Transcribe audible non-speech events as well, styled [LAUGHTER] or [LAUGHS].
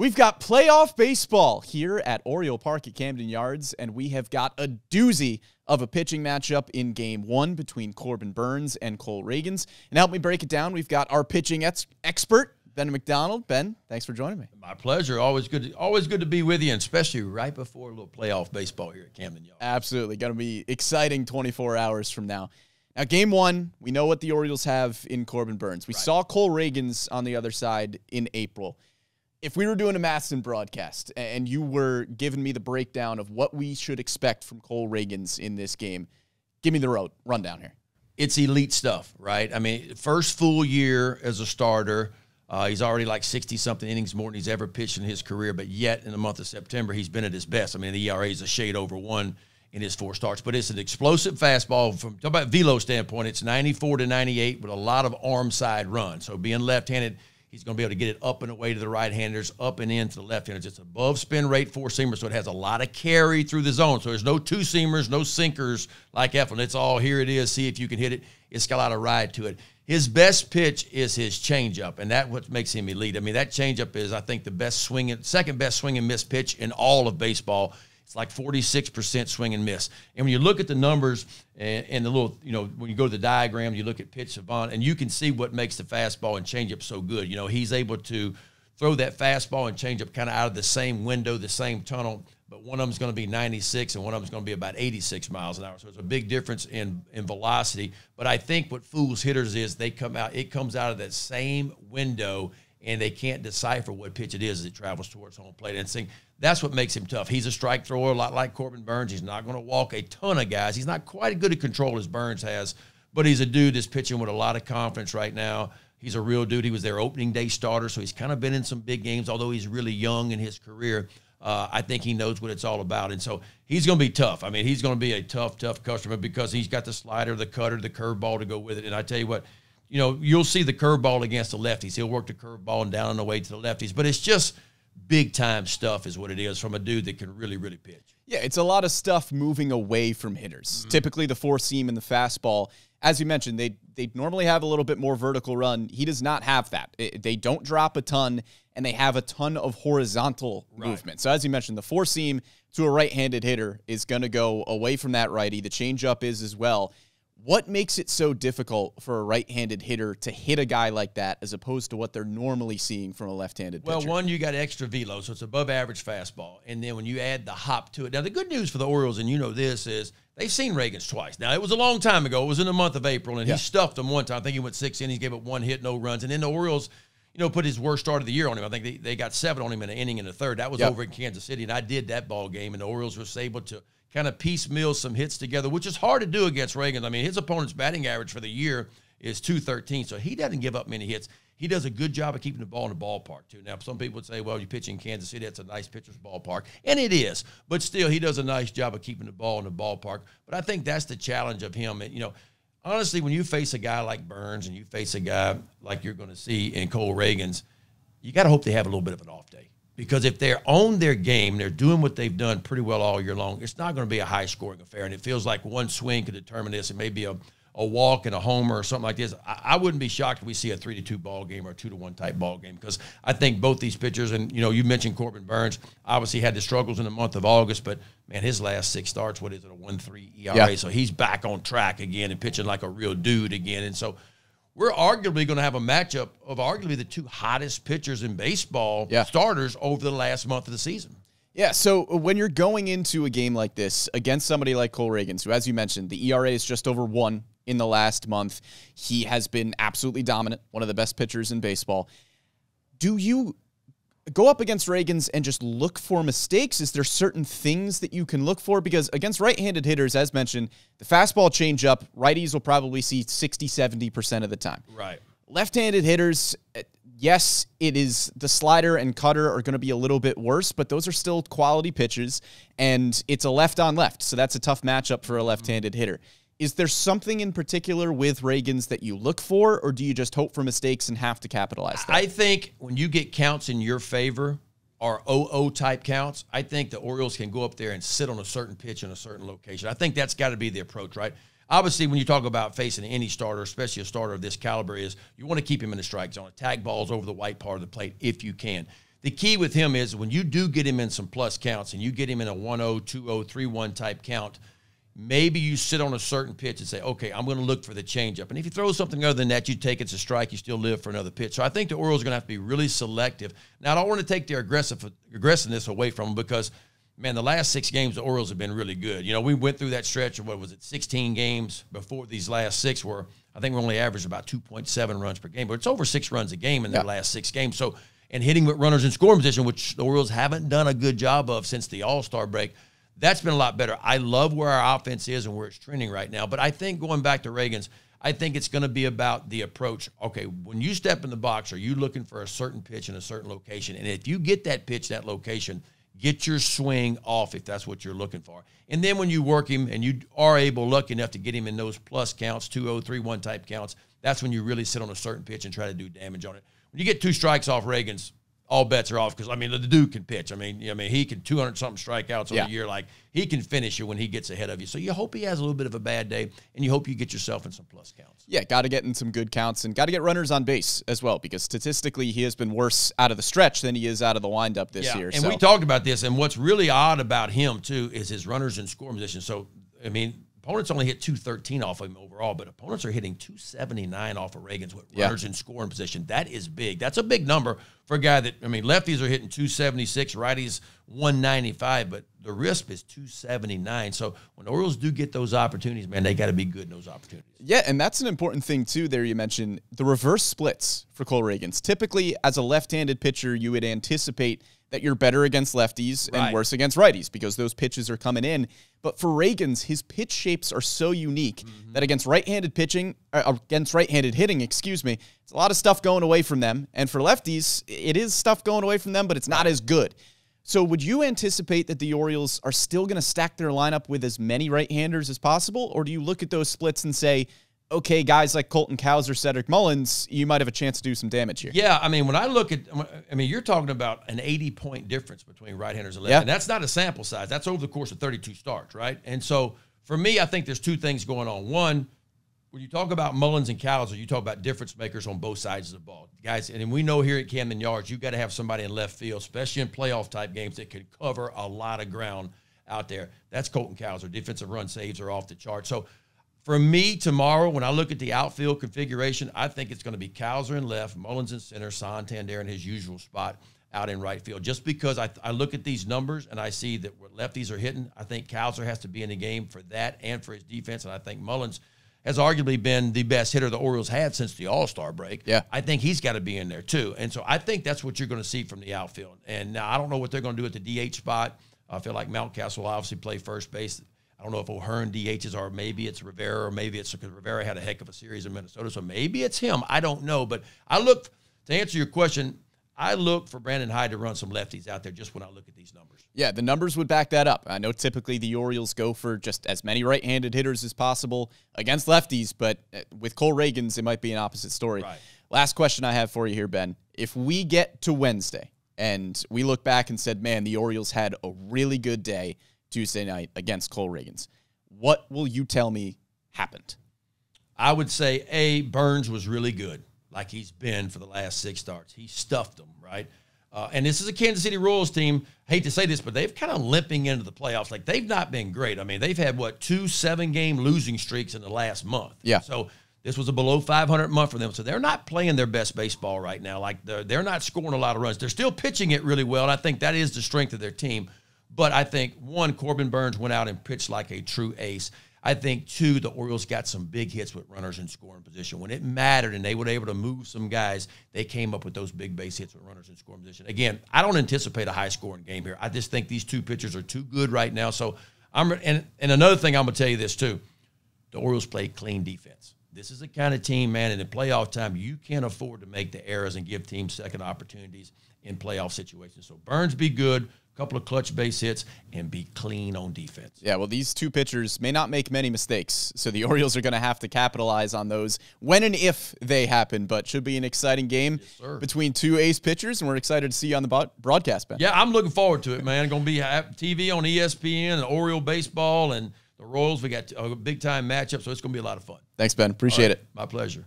We've got playoff baseball here at Oriole Park at Camden Yards, and we have got a doozy of a pitching matchup in game one between Corbin Burnes and Cole Ragans. And help me break it down, we've got our pitching ex- expert, Ben McDonald. Ben, thanks for joining me. My pleasure. Always good. To, always good to be with you, and especially right before a little playoff baseball here at Camden Yards. Absolutely, going to be exciting 24 hours from now. Now, game one, we know what the Orioles have in Corbin Burnes. We right. saw Cole Ragans on the other side in April if we were doing a MASN broadcast and you were giving me the breakdown of what we should expect from Cole Ragans in this game, give me the road rundown here. It's elite stuff, right? I mean, first full year as a starter. Uh, he's already like 60 something innings more than he's ever pitched in his career, but yet in the month of September, he's been at his best. I mean, the ERA is a shade over one in his four starts, but it's an explosive fastball. From talk about velo standpoint, it's 94 to 98 with a lot of arm side run. So being left handed, He's going to be able to get it up and away to the right handers, up and in to the left handers. It's above spin rate four seamer, so it has a lot of carry through the zone. So there's no two seamers, no sinkers like Eflin. It's all here it is. See if you can hit it. It's got a lot of ride to it. His best pitch is his changeup, and that's what makes him elite. I mean, that changeup is, I think, the best swinging, second best swing and miss pitch in all of baseball. It's like 46% swing and miss. And when you look at the numbers and, and, the little, you know, when you go to the diagram, you look at pitch savant, and you can see what makes the fastball and changeup so good. You know, he's able to throw that fastball and changeup kind of out of the same window, the same tunnel, but one of them is going to be 96 and one of them is going to be about 86 miles an hour. So it's a big difference in, in velocity. But I think what fools hitters is they come out, it comes out of that same window and they can't decipher what pitch it is as it travels towards home plate. And think that's what makes him tough. He's a strike thrower, a lot like Corbin Burnes. He's not going to walk a ton of guys. He's not quite as good at control as Burnes has, but he's a dude that's pitching with a lot of confidence right now. He's a real dude. He was their opening day starter, so he's kind of been in some big games, although he's really young in his career. Uh, I think he knows what it's all about. And so he's going to be tough. I mean, he's going to be a tough, tough customer because he's got the slider, the cutter, the curveball to go with it. And I tell you what, you know, you'll see the curveball against the lefties. He'll work the curveball and down on the way to the lefties. But it's just – big time stuff is what it is from a dude that can really really pitch. Yeah, it's a lot of stuff moving away from hitters. Mm-hmm. Typically the four seam and the fastball, as you mentioned, they they normally have a little bit more vertical run. He does not have that. It, they don't drop a ton and they have a ton of horizontal right. movement. So as you mentioned, the four seam to a right-handed hitter is going to go away from that righty. The changeup is as well. What makes it so difficult for a right-handed hitter to hit a guy like that as opposed to what they're normally seeing from a left-handed pitcher? Well, one, you got extra velo, so it's above average fastball. And then when you add the hop to it. Now, the good news for the Orioles, and you know this, is they've seen Ragans twice. Now, it was a long time ago. It was in the month of April, and yeah. he stuffed them one time. I think he went six innings, gave up one hit, no runs. And then the Orioles – you know, put his worst start of the year on him. I think they, they got seven on him in an inning in the third. That was yep. over in Kansas City, and I did that ball game, and the Orioles was able to – kind of piecemeal some hits together, which is hard to do against Ragans. I mean, his opponent's batting average for the year is 213, so he doesn't give up many hits. He does a good job of keeping the ball in the ballpark, too. Now, some people would say, well, you pitch in Kansas City, that's a nice pitcher's ballpark. And it is. But still, he does a nice job of keeping the ball in the ballpark. But I think that's the challenge of him. And, You know, honestly, when you face a guy like Burnes and you face a guy like you're going to see in Cole Ragans, you got to hope they have a little bit of an off day because if they're on their game, they're doing what they've done pretty well all year long. It's not going to be a high scoring affair, and it feels like one swing could determine this. It may be a, a walk and a homer or something like this. I, I wouldn't be shocked if we see a three to two ball game or a two to one type ball game because I think both these pitchers and you know you mentioned Corbin Burnes, obviously had the struggles in the month of August, but man, his last six starts, what is it, a one three ERA? Yeah. So he's back on track again and pitching like a real dude again, and so we're arguably going to have a matchup of arguably the two hottest pitchers in baseball yeah. starters over the last month of the season. Yeah, so when you're going into a game like this against somebody like Cole Ragans, who, as you mentioned, the ERA is just over one in the last month, he has been absolutely dominant, one of the best pitchers in baseball. Do you go up against Ragans and just look for mistakes? Is there certain things that you can look for? Because against right handed hitters, as mentioned, the fastball changeup, righties will probably see 60, 70% of the time. Right. Left handed hitters, eh, yes, it is the slider and cutter are going to be a little bit worse, but those are still quality pitches, and it's a left on left. So that's a tough matchup for a left handed hitter. Is there something in particular with Ragans that you look for, or do you just hope for mistakes and have to capitalize? That? I think when you get counts in your favor or OO type counts, I think the Orioles can go up there and sit on a certain pitch in a certain location. I think that's got to be the approach, right? Obviously, when you talk about facing any starter, especially a starter of this caliber, is you want to keep him in the strike zone, attack balls over the white part of the plate if you can. the key with him is when you do get him in some plus counts and you get him in a 1-0, 2-0, 3-1 type count, maybe you sit on a certain pitch and say, okay, I'm going to look for the changeup. And if you throw something other than that, you take it's a strike, you still live for another pitch. So I think the Orioles are going to have to be really selective. Now, I don't want to take their aggressive aggressiveness away from them because, man, the last six games, the Orioles have been really good. You know, we went through that stretch of, what was it, 16 games before these last six were, I think we only averaged about 2.7 runs per game, but it's over six runs a game in their last six games. So, and hitting with runners in scoring position, which the Orioles haven't done a good job of since the All Star break. That's been a lot better. I love where our offense is and where it's trending right now. But I think going back to Ragans, I think it's going to be about the approach. Okay, when you step in the box, are you looking for a certain pitch in a certain location? And if you get that pitch, that location, get your swing off if that's what you're looking for. And then when you work him and you are able, lucky enough to get him in those plus counts, 2 0, 3 1 type counts, that's when you really sit on a certain pitch and try to do damage on it. When you get two strikes off Ragans, all bets are off because I mean the dude can pitch. I mean, I mean he can 200 something strikeouts yeah. a year. Like he can finish you when he gets ahead of you. So you hope he has a little bit of a bad day, and you hope you get yourself in some plus counts. Yeah, got to get in some good counts and got to get runners on base as well because statistically he has been worse out of the stretch than he is out of the windup this yeah, year. And so. we talked about this, and what's really odd about him too is his runners in scoring position. So I mean, opponents only hit 213 off of him overall, but opponents are hitting 279 off of Ragans with yeah. runners in scoring position. That is big. That's a big number for a guy that, I mean, lefties are hitting 276, righties 195, but the risk is 279. So when the Orioles do get those opportunities, man, they got to be good in those opportunities. Yeah, and that's an important thing, too, there you mentioned the reverse splits for Cole Ragans. Typically, as a left handed pitcher, you would anticipate – that you're better against lefties right. and worse against righties because those pitches are coming in. But for Ragans, his pitch shapes are so unique mm-hmm. that against right-handed pitching, uh, against right-handed hitting, excuse me, it's a lot of stuff going away from them. And for lefties, it is stuff going away from them, but it's not as good. So would you anticipate that the Orioles are still going to stack their lineup with as many right-handers as possible, or do you look at those splits and say? Okay, guys like Colton Cowser Cedric Mullins, you might have a chance to do some damage here. Yeah, I mean, when I look at, I mean, you're talking about an 80 point difference between right-handers and left, yeah. and that's not a sample size. That's over the course of 32 starts, right? And so for me, I think there's two things going on. One, when you talk about Mullins and Cowser, you talk about difference makers on both sides of the ball, guys. And we know here at Camden Yards, you got to have somebody in left field, especially in playoff type games, that can cover a lot of ground out there. That's Colton Cowser. Defensive run saves are off the chart. So for me, tomorrow, when I look at the outfield configuration, I think it's going to be Cowser in left, Mullins in center, Santander in his usual spot out in right field. Just because I, I look at these numbers and I see that what lefties are hitting, I think Cowser has to be in the game for that and for his defense. And I think Mullins has arguably been the best hitter the Orioles had since the All Star break. Yeah. I think he's got to be in there too. And so I think that's what you're going to see from the outfield. And now I don't know what they're going to do at the DH spot. I feel like Mountcastle will obviously play first base. I don't know if O'Hearn DHs are maybe it's Rivera or maybe it's because Rivera had a heck of a series in Minnesota, so maybe it's him. I don't know, but I look to answer your question. I look for Brandon Hyde to run some lefties out there just when I look at these numbers. Yeah, the numbers would back that up. I know typically the Orioles go for just as many right handed hitters as possible against lefties, but uh, with Cole Ragans, it might be an opposite story. Right. Last question I have for you here, Ben. If we get to Wednesday and we look back and said, man, the Orioles had a really good day, Tuesday night against Cole Ragans. What will you tell me happened? I would say A, Burnes was really good, like he's been for the last six starts. He stuffed them, right? Uh, and this is a Kansas City Royals team. I hate to say this, but they've kind of limping into the playoffs. Like they've not been great. I mean, they've had what two seven game losing streaks in the last month. Yeah. So this was a below 500 month for them. So they're not playing their best baseball right now. Like they're, they're not scoring a lot of runs. They're still pitching it really well. And I think that is the strength of their team. But I think one, Corbin Burnes went out and pitched like a true ace. I think two, the Orioles got some big hits with runners in scoring position. When it mattered and they were able to move some guys, they came up with those big base hits with runners in scoring position. Again, I don't anticipate a high scoring game here. I just think these two pitchers are too good right now. So I'm and and another thing I'm gonna tell you this too. The Orioles play clean defense. This is the kind of team, man, in the playoff time, you can't afford to make the errors and give teams second opportunities in playoff situations. So Burnes be good, a couple of clutch base hits, and be clean on defense. Yeah, well, these two pitchers may not make many mistakes, so the [LAUGHS] Orioles are going to have to capitalize on those when and if they happen. But should be an exciting game yes, between two ace pitchers, and we're excited to see you on the broadcast, Ben. Yeah, I'm looking forward to it, man. Going to be TV on ESPN and Oriole baseball and the Royals. We got a big time matchup, so it's going to be a lot of fun. Thanks, Ben. Appreciate right. it. My pleasure.